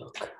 look.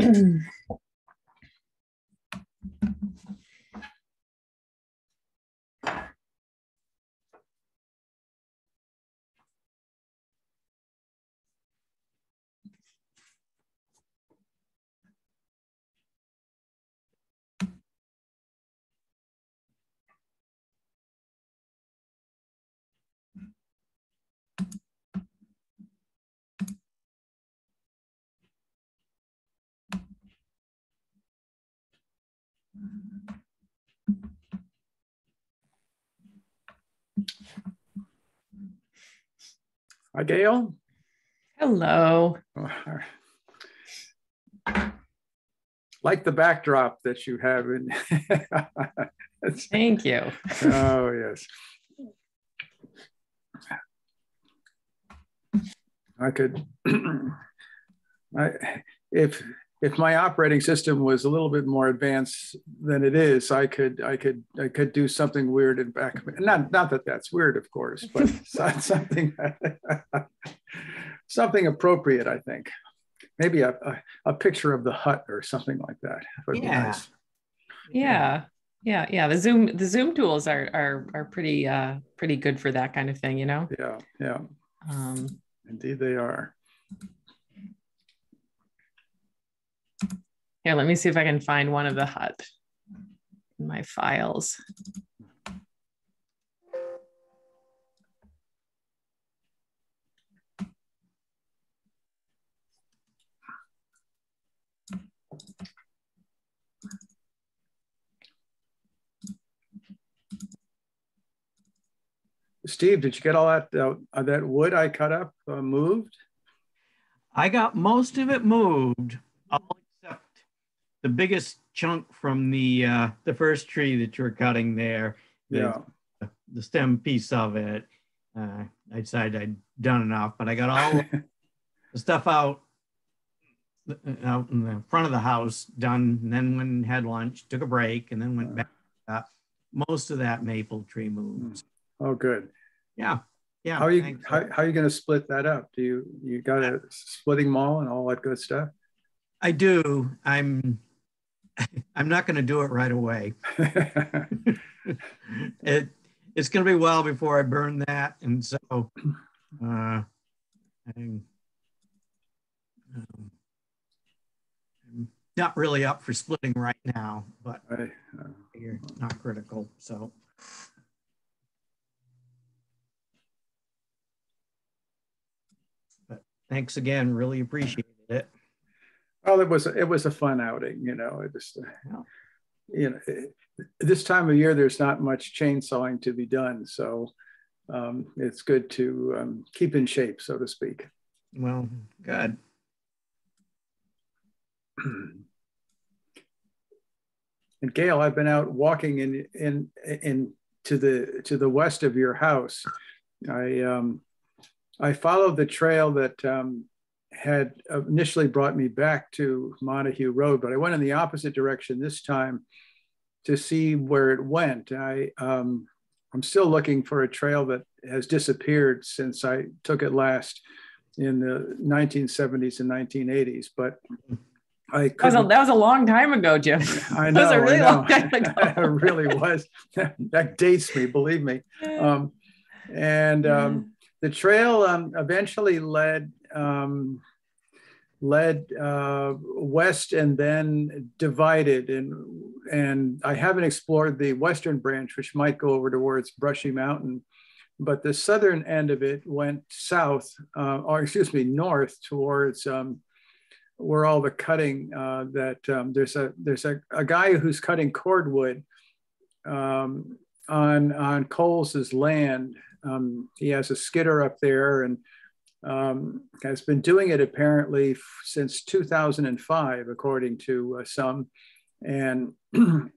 嗯。Hi, Gail. Hello. Like the backdrop that you have in. Thank you. oh, yes. I could, I, if if my operating system was a little bit more advanced than it is, I could I could I could do something weird in back. Not not that that's weird, of course, but something something appropriate. I think maybe a, a, a picture of the hut or something like that. Would yeah. Nice. yeah. Yeah, yeah. The Zoom the Zoom tools are are are pretty uh pretty good for that kind of thing, you know. Yeah, yeah. Um, Indeed, they are. Here, let me see if I can find one of the hut in my files. Steve, did you get all that uh, that wood I cut up uh, moved? I got most of it moved, all the biggest chunk from the uh, the first tree that you're cutting there. Yeah. The, the stem piece of it. Uh, I decided I'd done enough, but I got all the stuff out out in the front of the house done. And then when had lunch, took a break, and then went back. Uh, most of that maple tree moves. Oh, good. Yeah. Yeah. How are you how, how are you going to split that up? Do you you got a splitting maul and all that good stuff? I do. I'm I'm not going to do it right away. it it's going to be well before I burn that, and so uh, And, um, I'm not really up for splitting right now, but I, uh, you're not critical. So, but thanks again. Really appreciated it. Well, it was it was a fun outing, you know. It just, Yeah. you know, it- this time of year there's not much chainsawing to be done, so um, it's good to um, keep in shape, so to speak. Well, good. And Gail, I've been out walking in in in to the to the west of your house. I um, I followed the trail that um, had initially brought me back to Montague Road, but I went in the opposite direction this time to see where it went. I um, I'm still looking for a trail that has disappeared since I took it last in the 1970s and 1980s, but I That was, a, that was a long time ago, Jim. I That know. was a really long time ago. it really was. that dates me, believe me. Um, and um, the trail um, eventually led um, led uh, west and then divided. And and I haven't explored the western branch, which might go over towards Brushy Mountain. But the southern end of it went south, uh, or excuse me, north towards um, where all the cutting uh, that um, there's a there's a, a guy who's cutting cordwood um, on on Coles's land. Um, he has a skidder up there and um, has been doing it apparently f- since 2005, according to uh, some. And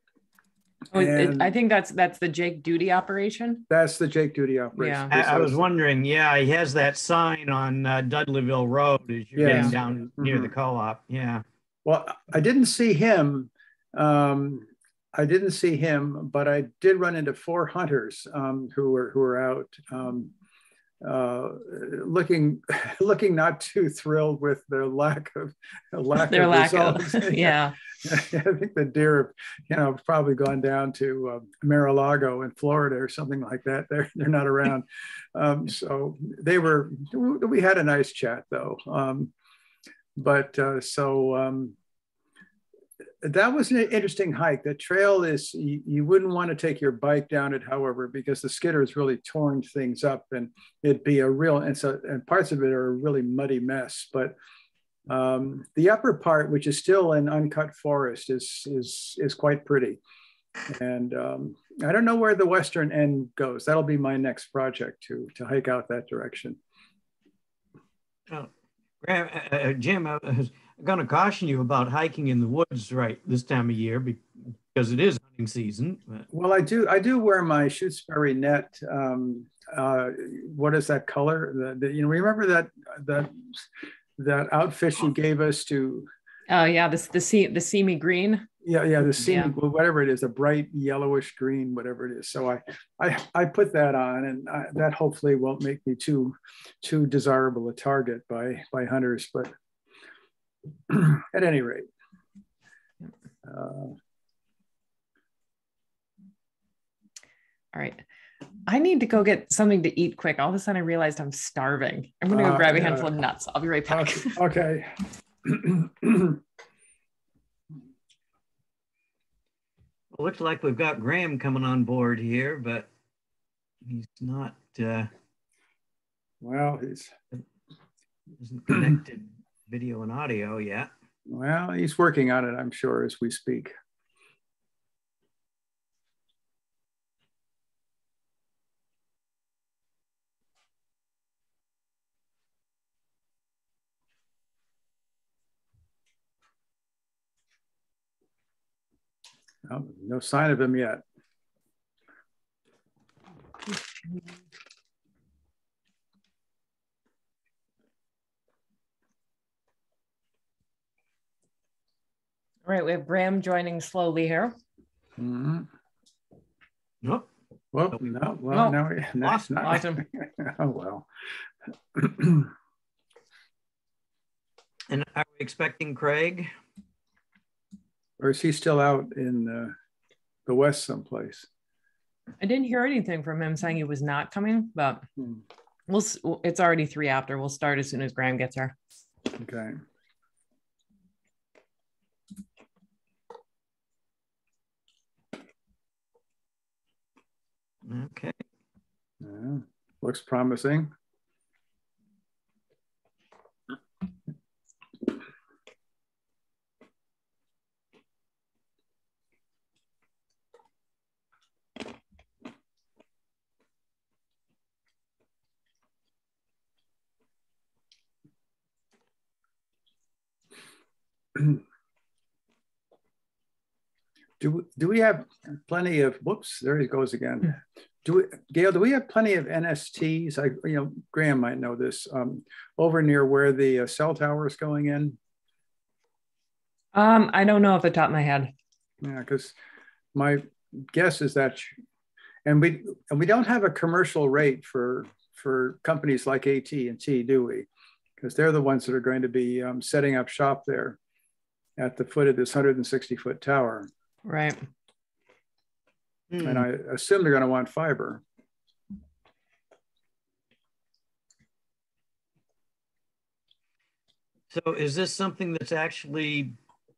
Oh, it- and- I think that's that's the Jake Duty operation. that's the Jake Duty operation. I, I was wondering, yeah, he has that sign on uh, Dudleyville Road as you're Yeah. getting down near the co-op. Yeah. Well, I didn't see him. Um, I didn't see him, but I did run into four hunters um, who were who were out um, uh, looking looking not too thrilled with their lack of lack Their of lack results. of yeah. I think the deer have, you know, probably gone down to uh, Mar-a-Lago in Florida or something like that. They're they're not around. Um, so they were. We had a nice chat though. Um, but uh, so um, that was an interesting hike. The trail is you, you wouldn't want to take your bike down it, however, because the skidder has really torn things up, and it'd be a real and so and parts of it are a really muddy mess. But um, the upper part, which is still an uncut forest, is is is quite pretty. And um, I don't know where the western end goes. That'll be my next project to to hike out that direction. Graham, uh, uh, Jim, I was going to caution you about hiking in the woods right this time of year because it is hunting season. Well, I do I do wear my Shutesbury net. Um, uh, what is that color? The, the, you know, remember that that that outfit you gave us to Oh yeah, this the sea the see me green. yeah yeah the scene Yeah. whatever it is a bright yellowish green whatever it is so i i i put that on and I, that hopefully won't make me too too desirable a target by by hunters but at any rate uh, All right. I need to go get something to eat quick. All of a sudden I realized I'm starving. I'm gonna go Uh, grab a yeah. handful of nuts. I'll be right back. okay Well, looks like we've got Graham coming on board here, but he's not uh, well he's isn't connected video and audio yet. well he's working on it i'm sure as we speak no sign of him yet. All right, we have Graham joining slowly here. Mhm. Nope. Well, no, well, No. no, no, Lost- it's not. lost him. oh well. And are we expecting Craig? or is he still out in uh, the west someplace? I didn't hear anything from him saying he was not coming, but Hmm. We'll, it's already three after. We'll start as soon as Graham gets here. Okay. Okay. Yeah, looks promising. Do, do we have plenty of, whoops, there he goes again. Do we, Gail, do we have plenty of NSTs? I, you know, Graham might know this, um, over near where the uh, cell tower is going in? Um, I don't know off the top of my head. Yeah, because my guess is that, and we, and we don't have a commercial rate for, for companies like AT&T, do we? Because they're the ones that are going to be um, setting up shop there at the foot of this 160 foot tower. Right. And I assume they're going to want fiber. So is this something that's actually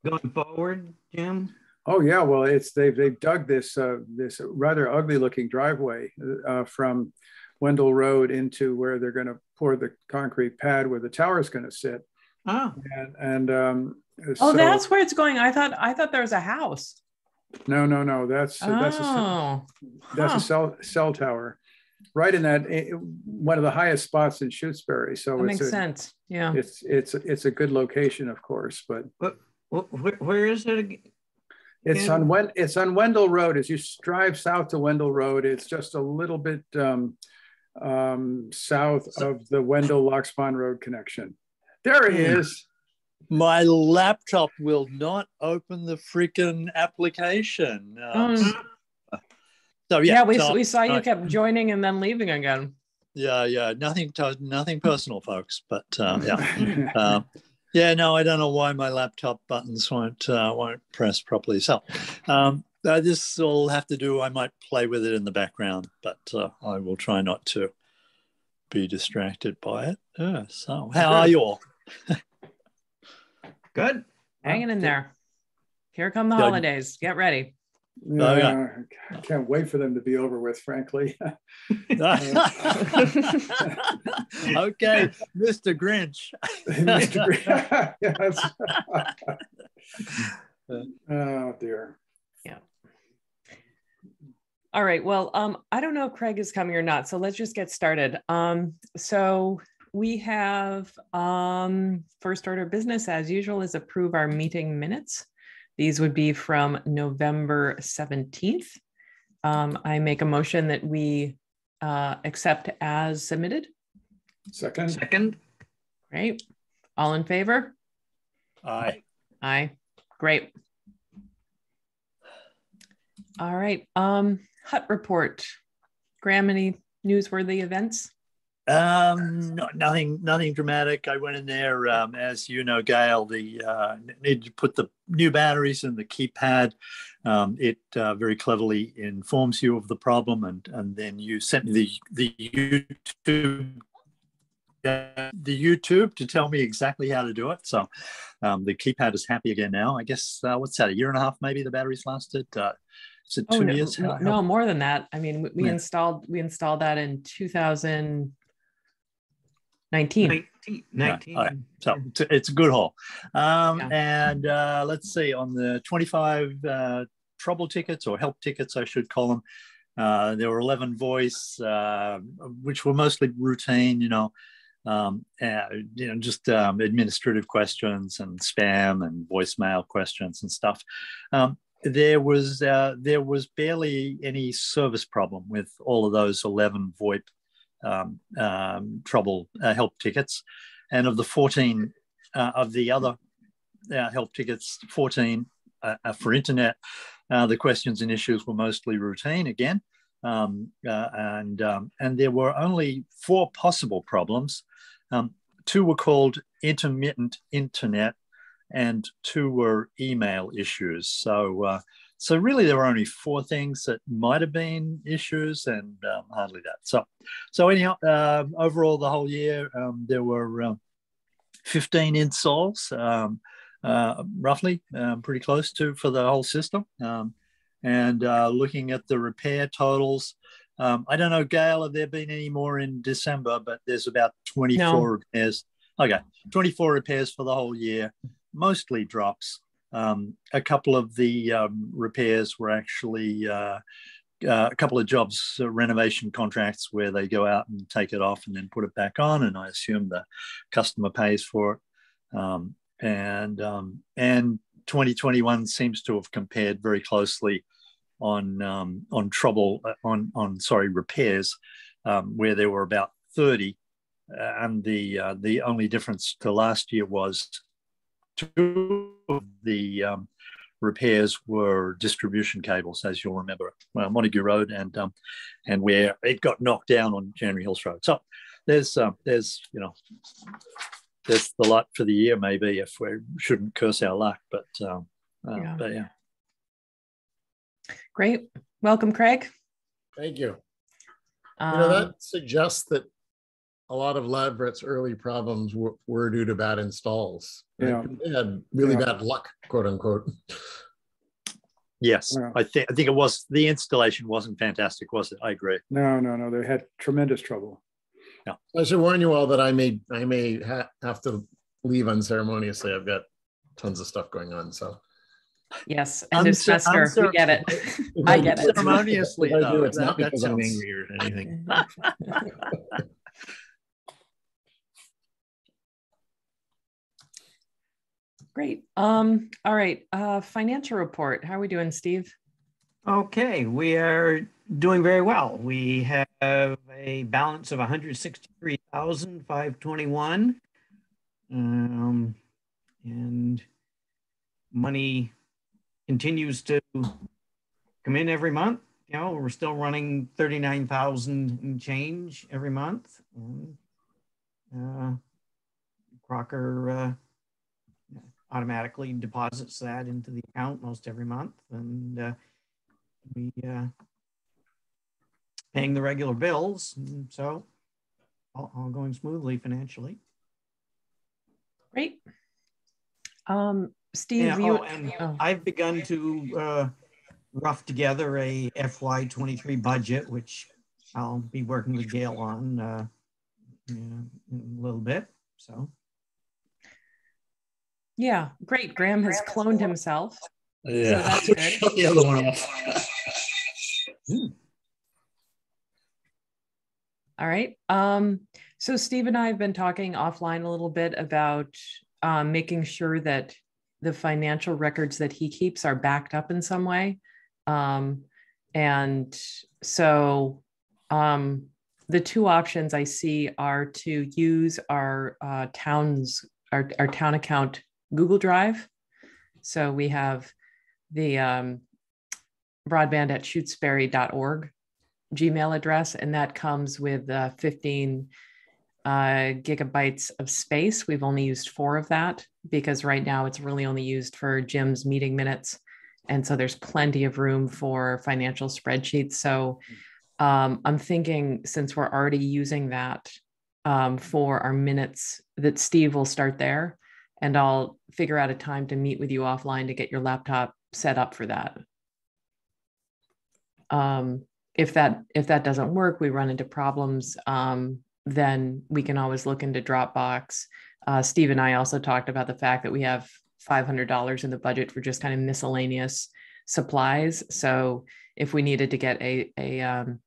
going forward, Jim? Oh yeah, well it's they've they've dug this uh, this rather ugly looking driveway uh, from Wendell Road into where they're going to pour the concrete pad where the tower is going to sit. Oh, And and um, Oh, so- that's where it's going. I thought I thought there was a house. No no no that's that's a, oh, that's huh. a cell cell tower, right in that eh, one of the highest spots in Shutesbury. So that it's makes a, sense. Yeah. it's it's it's a good location, of course, but wh- where, where is it? ag- It's on Wen, it's on Wendell Road. As you drive south to Wendell Road, it's just a little bit um, um, south of the Wendell Locks Pond Road connection. There he Hmm. is. My laptop will not open the freaking application. Uh, Um, so yeah, yeah, we, so- we saw you uh, kept joining and then leaving again. yeah, yeah. Nothing, to, nothing personal, folks. But uh, yeah, um, yeah. No, I don't know why my laptop buttons won't uh, won't press properly. So um, uh, this will have to do. I might play with it in the background, but uh, I will try not to be distracted by it. Yeah, so how are you all? Good. Hanging in there. Here come the Yeah. holidays. Get ready. Oh, yeah, I can't wait for them to be over with, frankly. okay, Mr. Grinch. Mr. Grinch. Yes. oh dear. Yeah. All right. Well, um, I don't know if Craig is coming or not, so let's just get started. Um, so we have um, first order of business as usual is approve our meeting minutes. These would be from November 17th. Um, I make a motion that we uh, accept as submitted. Second. Second. Great. All in favor? Aye. Aye. Great. All right. Um, hut report. Graham, any newsworthy events? Um, no, nothing, nothing dramatic. I went in there, um, as you know, Gail. The uh, needed to put the new batteries in the keypad. Um, it uh, very cleverly informs you of the problem, and and then you sent me the the YouTube. Uh, the YouTube to tell me exactly how to do it. So um, the keypad is happy again now. I guess uh, what's that? A year and a half, maybe the batteries lasted. Uh, is it two Oh, no, years? no, no, more than that. I mean, we, we Yeah. installed we installed that in 2019. 19. 19. all right. So it's a- it's a good haul. Um, Yeah. And uh, let's see, on the 25 uh, trouble tickets or help tickets, I should call them, uh, there were 11 voice, uh, which were mostly routine, you know, um, uh, you know, just um, administrative questions and spam and voicemail questions and stuff. Um, there was uh, there was barely any service problem with all of those 11 VoIP um, um, trouble uh, help tickets, and of the 14 uh, of the other uh, help tickets, 14 uh, uh, for internet, uh, the questions and issues were mostly routine again, um, uh, and um, and there were only four possible problems. Um, two were called intermittent internet, and two were email issues. So so really, there were only four things that might have been issues, and um, hardly that. So, so anyhow, uh, overall, the whole year um, there were um, 15 installs, um, uh, roughly, um, pretty close to for the whole system. Um, and uh, looking at the repair totals, I don't know, Gail, have there been any more in December? But there's about 24 no. repairs. Okay, 24 repairs for the whole year, mostly drops. Um, a couple of the um, repairs were actually uh, uh, a couple of jobs, uh, renovation contracts, where they go out and take it off and then put it back on, and I assume the customer pays for it. Um, and um, and 2021 seems to have compared very closely on um, on trouble uh, on on sorry repairs, um, where there were about 30, uh, and the uh, the only difference to last year was two of the um, repairs were distribution cables, as you'll remember, well, Montague Road and um, and where it got knocked down on January Hills Road. So there's uh, there's you know there's the luck for the year maybe if we shouldn't curse our luck, but um, uh, yeah. but yeah. Great, welcome, Craig. Thank you. Um, you know that suggests that a lot of Ladbrett's early problems were, were due to bad installs. Yeah. They had really yeah. bad luck, quote unquote. Yes, yeah. I think I think it was the installation wasn't fantastic, was it? I agree. No, no, no. They had tremendous trouble. Yeah. I should warn you all that I may I may ha- have to leave unceremoniously. I've got tons of stuff going on. So. Yes, and this semester, we get it. I get it. Ceremoniously, I do. It's not because I'm angry or anything. Great. Um, all right. Uh, financial report. How are we doing, Steve? Okay, we are doing very well. We have a balance of 163,521. Um, and money continues to come in every month. You know, we're still running 39,000 and change every month. uh, Crocker uh, automatically deposits that into the account most every month, and uh, we uh, paying the regular bills. so all, all, going smoothly financially. Great. Um, Steve, you, oh, and oh. I've begun to uh, rough together a FY23 budget, which I'll be working with Gail on uh, in a little bit. So yeah, great. Graham has cloned himself. Yeah. So that's good. Shut the other one off. All right. Um, so Steve and I have been talking offline a little bit about um, making sure that the financial records that he keeps are backed up in some way. Um, and so um, the two options I see are to use our uh, town's our, our town account Google Drive. So we have the um, broadband at shutesbury.org Gmail address, and that comes with uh, 15 uh, gigabytes of space. We've only used four of that because right now it's really only used for Jim's meeting minutes. And so there's plenty of room for financial spreadsheets. So um, I'm thinking since we're already using that um, for our minutes, that Steve will start there and I'll figure out a time to meet with you offline to get your laptop set up for that. Um, if that if that doesn't work, we run into problems. Um, then we can always look into Dropbox. Uh, Steve and I also talked about the fact that we have $500 in the budget for just kind of miscellaneous supplies. So if we needed to get a, a um,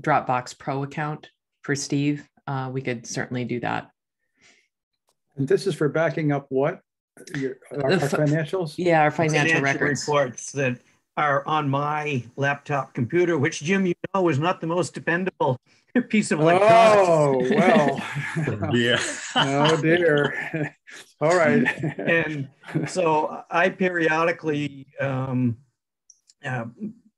Dropbox Pro account for Steve, uh, we could certainly do that. And this is for backing up what? Your, our, our financials? Yeah, our financial, financial records. reports that are on my laptop computer, which Jim, you know, is not the most dependable piece of electronics. Oh, well. yeah. oh, dear. All right. and so I periodically um, uh,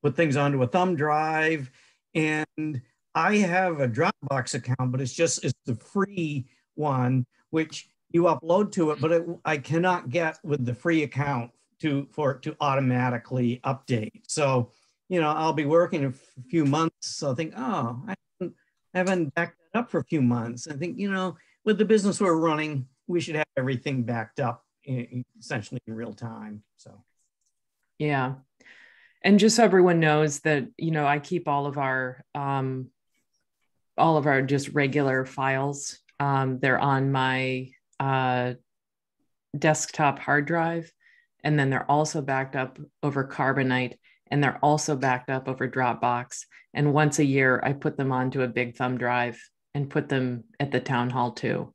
put things onto a thumb drive and I have a Dropbox account, but it's just, it's the free one, which you upload to it, but it, I cannot get with the free account to for it to automatically update. So, you know, I'll be working a few months. So I think, oh, I haven't, I haven't backed that up for a few months. I think, you know, with the business we're running, we should have everything backed up in, essentially in real time. So, yeah. And just so everyone knows that, you know, I keep all of our, um, all of our just regular files. Um, they're on my uh, desktop hard drive. And then they're also backed up over Carbonite and they're also backed up over Dropbox. And once a year, I put them onto a big thumb drive and put them at the town hall too.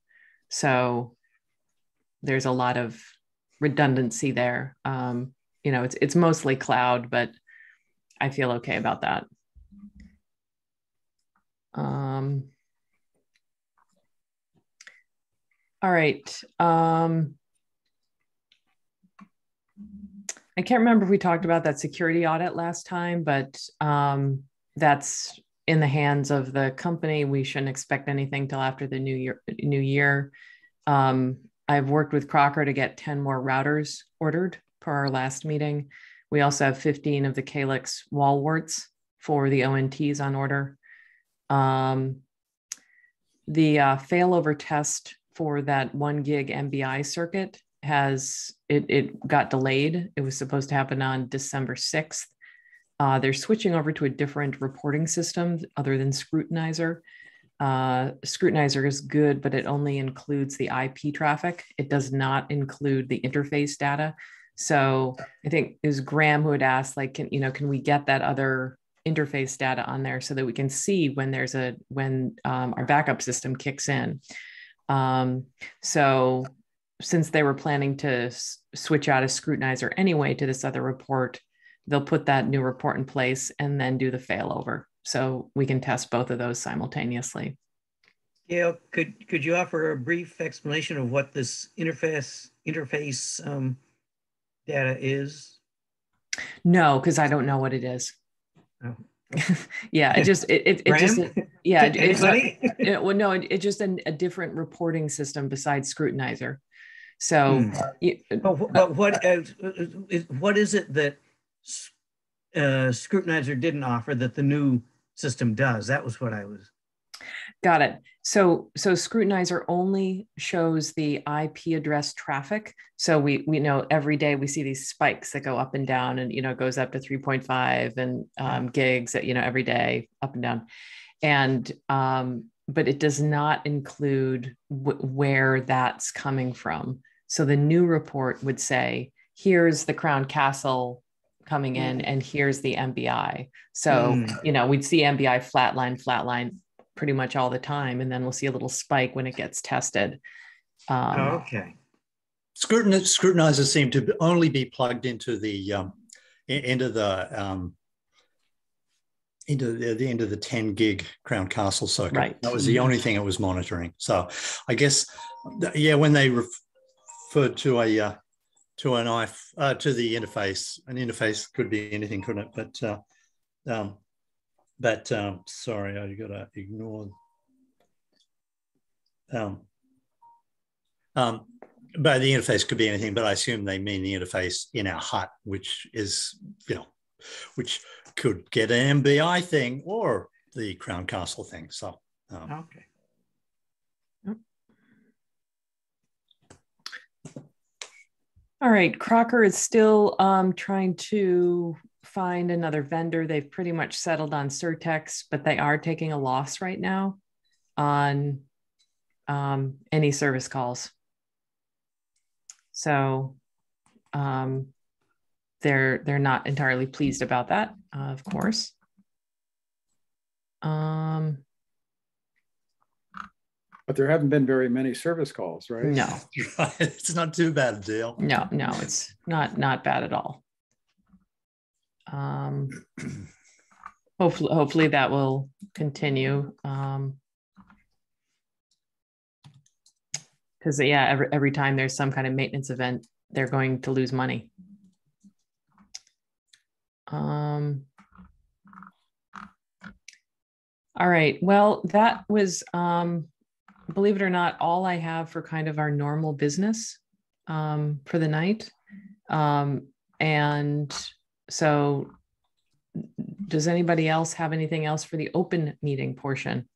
So there's a lot of redundancy there. Um, you know, it's it's mostly cloud, but I feel okay about that. Um, all right. Um, I can't remember if we talked about that security audit last time, but um, that's in the hands of the company. We shouldn't expect anything till after the new year. New year. Um, I've worked with Crocker to get 10 more routers ordered per our last meeting. We also have 15 of the Calix wall warts for the ONTs on order. Um, the uh, failover test for that one gig MBI circuit has it, it got delayed. It was supposed to happen on December 6th. Uh, they're switching over to a different reporting system other than Scrutinizer. Uh, Scrutinizer is good, but it only includes the IP traffic. It does not include the interface data. So I think it was Graham who had asked, like, can you know, can we get that other interface data on there so that we can see when there's a when um, our backup system kicks in. Um, so since they were planning to s- switch out a scrutinizer anyway to this other report, they'll put that new report in place and then do the failover. So we can test both of those simultaneously. Yeah, could could you offer a brief explanation of what this interface interface um, data is? No, because I don't know what it is. Oh. yeah, it just it it, it just yeah it, it's Anybody? it, well no it, it's just an, a different reporting system besides scrutinizer. So Hmm. you- But, but what uh, is, what is it that uh, Scrutinizer didn't offer that the new system does? That was what I was. Got it. So so scrutinizer only shows the IP address traffic. So we we know every day we see these spikes that go up and down, and you know it goes up to 3.5 and um, gigs that you know every day up and down, and um, but it does not include w- where that's coming from. So the new report would say, here's the Crown Castle coming in, and here's the MBI. So Mm. you know we'd see MBI flatline, flatline pretty much all the time and then we'll see a little spike when it gets tested um, Oh, okay. Scrutin- Scrutinizers seem to only be plugged into the um, into the um, into the, the end of the 10 gig Crown Castle circuit. Right. That was the only thing it was monitoring. So I guess yeah, when they referred to a uh, to an I uh, to the interface, an interface could be anything, couldn't it? But uh, um, but um, sorry, I got to ignore. Um, um, but the interface could be anything, but I assume they mean the interface in our hut, which is, you know, which could get an MBI thing or the Crown Castle thing. So, um, Okay. all right crocker is still um, trying to find another vendor they've pretty much settled on certex but they are taking a loss right now on um, any service calls so um, they're they're not entirely pleased about that uh, of course. Um, But there haven't been very many service calls, right? no. It's not too bad a deal. no no it's not not bad at all. Um hopefully hopefully that will continue. Um because yeah every, every time there's some kind of maintenance event they're going to lose money um all right well that was um believe it or not, all I have for kind of our normal business um, for the night. Um, and so does anybody else have anything else for the open meeting portion?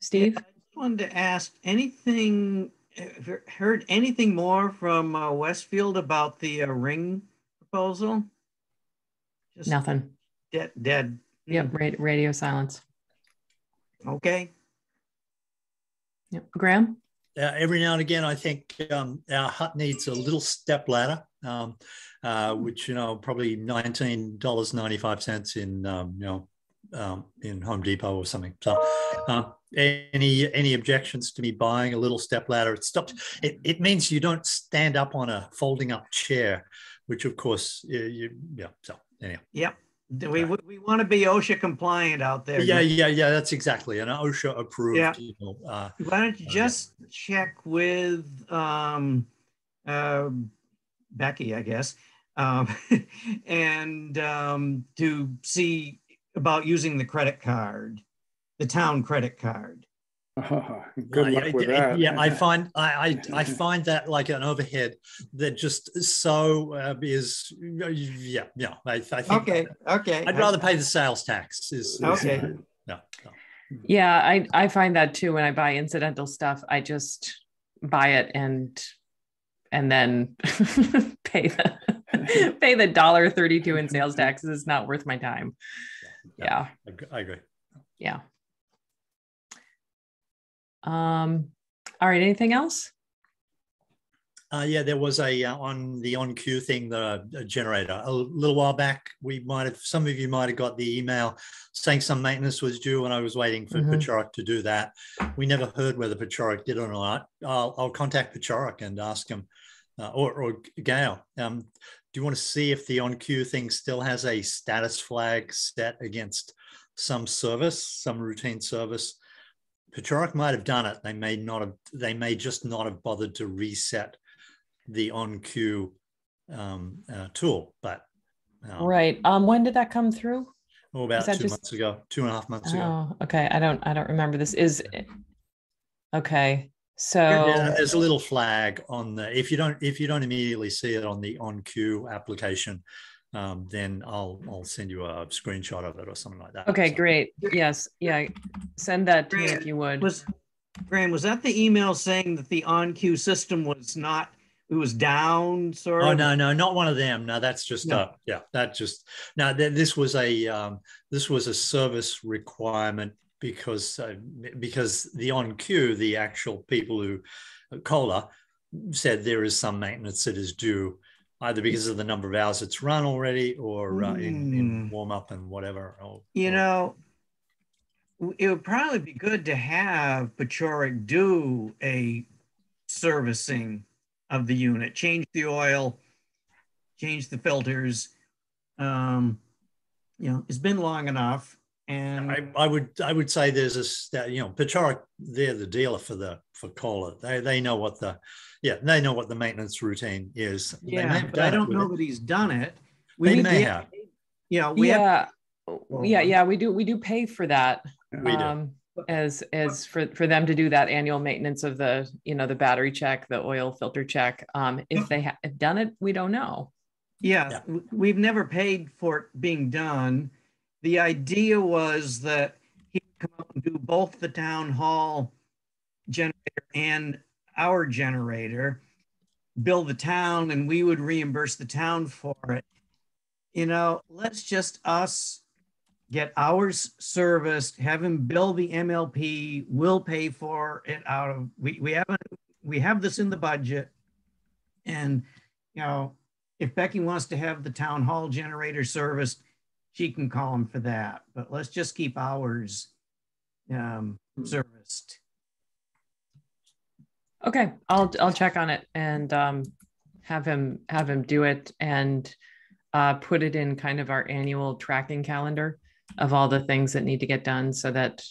Steve? I just wanted to ask anything, heard anything more from uh, Westfield about the uh, ring proposal? Just Nothing. Dead, dead. Yep, ra- radio silence. Okay. Yep. Graham? uh, every now and again, I think um, our hut needs a little step ladder, um, uh, which you know probably nineteen dollars ninety five cents in um, you know um, in Home Depot or something. So, um, any any objections to me buying a little step ladder? It stops. It, it means you don't stand up on a folding up chair, which of course you, you yeah. So anyhow. Yep. We, we, we want to be OSHA compliant out there. Yeah, yeah, yeah. That's exactly an OSHA approved. Yeah. You know, uh, Why don't you Okay. just check with um, uh, Becky, I guess, um, and um, to see about using the credit card, the town credit card. Good I- luck with that. Yeah, I find I, I I find that like an overhead that just so uh, is yeah yeah. I, I think Okay, okay. I'd rather pay the sales tax. Is, is Okay. no, no. Yeah, I, I find that too when I buy incidental stuff. I just buy it and and then pay the pay the dollar thirty two in sales taxes. It's not worth my time. Yeah, I agree- I agree. yeah. Um, all right. Anything else? Uh, yeah, there was a uh, on the OnCue thing, the uh, generator. A little while back, we might have some of you might have got the email saying some maintenance was due, and I was waiting for Mhm. Pachoric to do that. We never heard whether Pachoric did it or not. I'll, I'll contact Pachoric and ask him, uh, or, or Gail. Um, do you want to see if the OnCue thing still has a status flag set against some service, some routine service? Pachoric might have done it. They may not have. They may just not have bothered to reset the OnCue um, uh, tool, but um, Right. Um, when did that come through? oh, about two just- months ago, two and a half months ago. Oh, okay. I don't I don't remember this. Is okay. So Yeah, there's a little flag on the if you don't if you don't immediately see it on the OnCue application, um, then I'll I'll send you a screenshot of it or something like that. okay, So- great. Yes, yeah. Send that to me if you would. Was Graham, was that the email saying that the OnCue system was not, it was down sort of? Oh no, no, not one of them. No, that's just No. uh, yeah, that just no. Th- this was a um, this was a service requirement because uh, because the OnCue, the actual people who Kohler said there is some maintenance that is due, either because of the number of hours it's run already or uh, in, in Mm. warm up and whatever. Or, You or- know, it would probably be good to have Pachoric do a servicing of the unit, change the oil, change the filters. Um, you know, it's been long enough and I, I would I would say there's a sta- you know Pachoric they're the dealer for the for Kohler they they know what the yeah they know what the maintenance routine is They yeah, have but I don't with know it. that he's done it. They may the- have. You know, we have, yeah. Yeah, yeah, we do we do pay for that. We do. um, as as for for them to do that annual maintenance of the you know the battery check the oil filter check um if they have done it we don't know Yeah, Yeah. we've never paid for it being done. The idea was that up and do both the town hall generator and our generator, bill the town, and we would reimburse the town for it. You know, let's just us get ours serviced, have him bill the MLP, we'll pay for it out of, we, we haven't, we have this in the budget. And, you know, if Becky wants to have the town hall generator serviced, she can call him for that, but let's just keep ours um, serviced. okay i'll i'll check on it and um have him have him do it and uh put it in kind of our annual tracking calendar of all the things that need to get done so that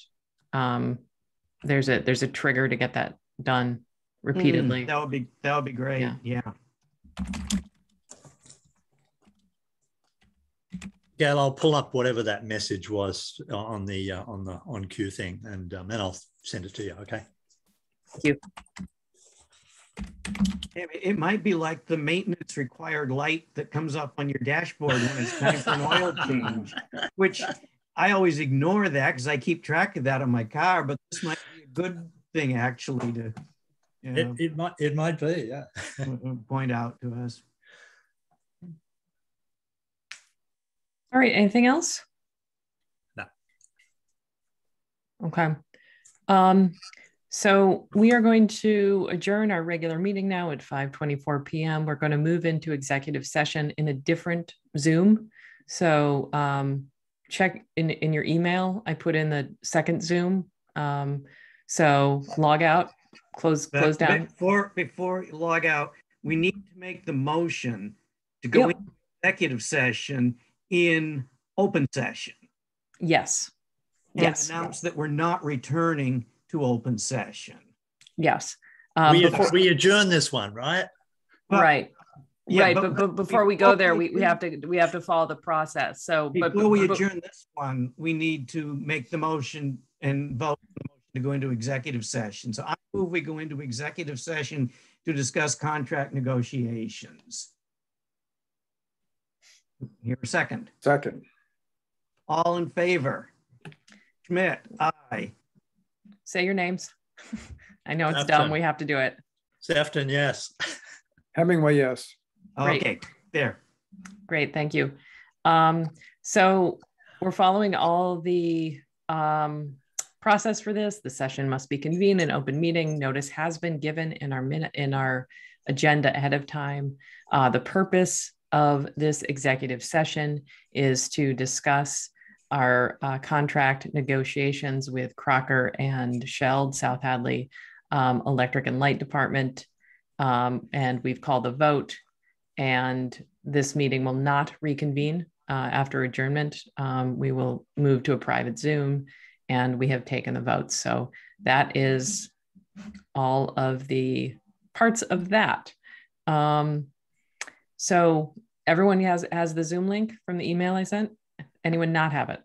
um there's a there's a trigger to get that done repeatedly That would be, that would be great, Yeah. yeah. Gail, I'll pull up whatever that message was on the uh, on the OnCue thing, and um, and I'll send it to you. Okay. Thank you. It it might be like the maintenance required light that comes up on your dashboard when it's time for an oil change, which I always ignore that because I keep track of that on my car, but this might be a good thing actually to you It, it might it might be, yeah. point out to us. All right, anything else? No. Okay. Um, so we are going to adjourn our regular meeting now at 5:24 PM. We're going to move into executive session in a different Zoom. So um, check in, in your email. I put in the second Zoom. Um, so log out, close, But close down. Before, before you log out, we need to make the motion to go Yep. into executive session in open session. Yes. and Yes. Announce that we're not returning to open session. Yes. Um, we, before- we adjourn this one, right? But- right. Yeah, right. but- But, but before we go before there, we we, we have to we have to follow the process. So but, Before we but- adjourn this one, we need to make the motion and vote the motion to go into executive session. So I move we go into executive session to discuss contract negotiations. Here a second. Second, All in favor? Schmidt, aye. say your names. I know it's After. dumb. We have to do it. Sefton, yes. Hemingway, yes. Great. Okay, there. Great, thank you. Um, so we're following all the um, process for this. The session must be convened in open meeting. Notice has been given in our minute in our agenda ahead of time. Uh, the purpose of this executive session is to discuss our uh, contract negotiations with Crocker and Sheld South Hadley um, Electric and Light Department. Um, and we've called the vote and this meeting will not reconvene uh, after adjournment. Um, we will move to a private Zoom and we have taken the votes. So that is all of the parts of that. Um, so everyone has, has the Zoom link from the email I sent? Anyone not have it?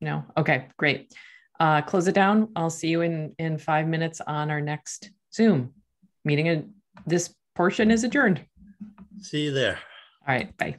No? Okay, great. Uh, close it down. I'll see you in, in five minutes on our next Zoom meeting. And this portion is adjourned. See you there. All right, bye.